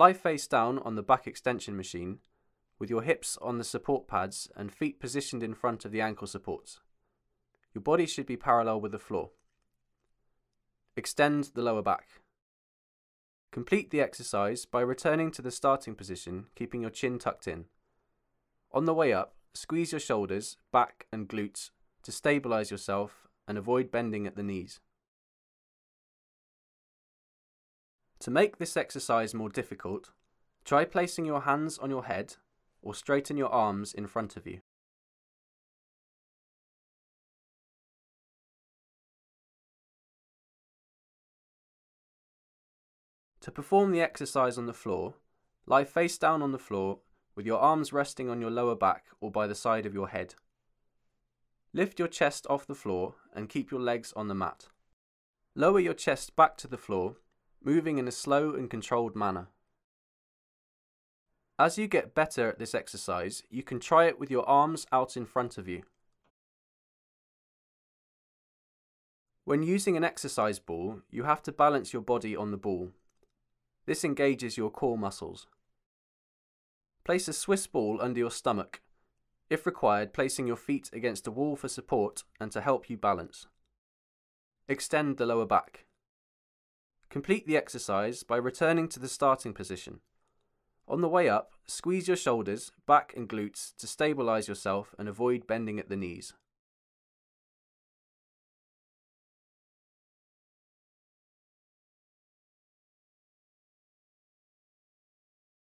Lie face down on the back extension machine with your hips on the support pads and feet positioned in front of the ankle supports. Your body should be parallel with the floor. Extend the lower back. Complete the exercise by returning to the starting position, keeping your chin tucked in. On the way up, squeeze your shoulders, back, and glutes to stabilize yourself and avoid bending at the knees. To make this exercise more difficult, try placing your hands on your head or straighten your arms in front of you. To perform the exercise on the floor, lie face down on the floor with your arms resting on your lower back or by the side of your head. Lift your chest off the floor and keep your legs on the mat. Lower your chest back to the floor, moving in a slow and controlled manner. As you get better at this exercise, you can try it with your arms out in front of you. When using an exercise ball, you have to balance your body on the ball. This engages your core muscles. Place a Swiss ball under your stomach, if required placing your feet against a wall for support and to help you balance. Extend the lower back. Complete the exercise by returning to the starting position. On the way up, squeeze your shoulders, back and glutes to stabilise yourself and avoid bending at the knees.